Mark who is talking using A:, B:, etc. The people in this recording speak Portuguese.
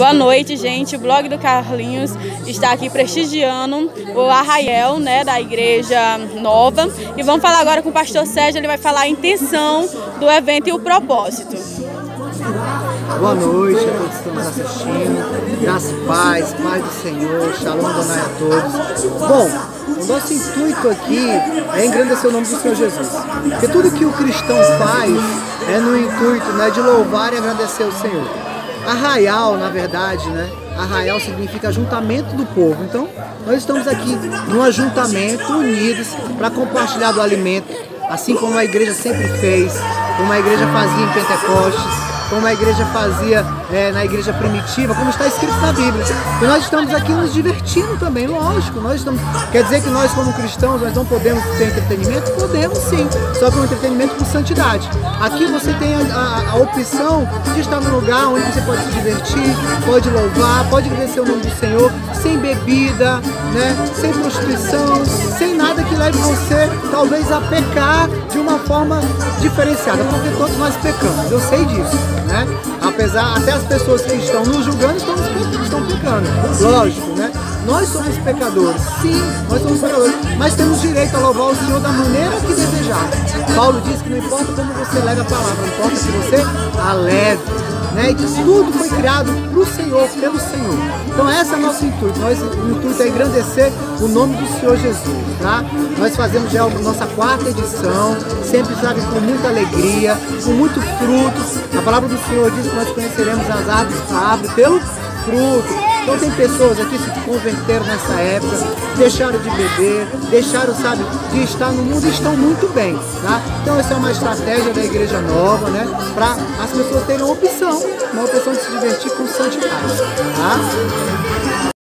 A: Boa noite, gente. O blog do Carlinhos está aqui prestigiando o Arraiel, né, da Igreja Nova. E vamos falar agora com o pastor Sérgio, ele vai falar a intenção do evento e o propósito.
B: Boa noite a todos que estão nos assistindo. Graça e paz, paz do Senhor, shalom donai a todos. Bom, o nosso intuito aqui é engrandecer o nome do Senhor Jesus. Porque tudo que o cristão faz é no intuito né, de louvar e agradecer o Senhor. Arraial, na verdade, né? Arraial significa ajuntamento do povo. Então, nós estamos aqui num ajuntamento, unidos, para compartilhar do alimento, assim como a igreja sempre fez, como a igreja fazia em Pentecostes, como a igreja fazia é, na igreja primitiva, como está escrito na Bíblia. E nós estamos aqui nos divertindo também, lógico. Nós estamos, quer dizer que nós, como cristãos, nós não podemos ter entretenimento? Podemos sim, só que um entretenimento com santidade. Aqui você tem a, a, a opção de estar num lugar onde você pode se divertir, pode louvar, pode agradecer o nome do Senhor, sem bebida, né, sem prostituição, sem nada que leve você, talvez, a pecar de uma forma diferenciada, porque todos nós pecamos, eu sei disso né? Apesar, até as pessoas que estão nos julgando estão, estão pecando, lógico, né? Nós somos pecadores, sim, nós somos pecadores, mas temos direito a louvar o Senhor da maneira que desejar. Paulo diz que não importa como você leva a palavra, importa se você a leve. Né? E tudo foi criado para o Senhor, pelo Senhor. Então esse é o nosso intuito. Nós, o intuito é engrandecer o nome do Senhor Jesus. Tá? Nós fazemos já a nossa quarta edição, sempre sabe, com muita alegria, com muito fruto. A palavra do Senhor diz que nós conheceremos as árvores, a árvore pelo fruto. Então tem pessoas aqui que se converteram nessa época, deixaram de beber, deixaram, sabe, de estar no mundo e estão muito bem, tá? Então essa é uma estratégia da Igreja Nova, né? Para as pessoas terem uma opção, uma opção de se divertir com santidade, tá?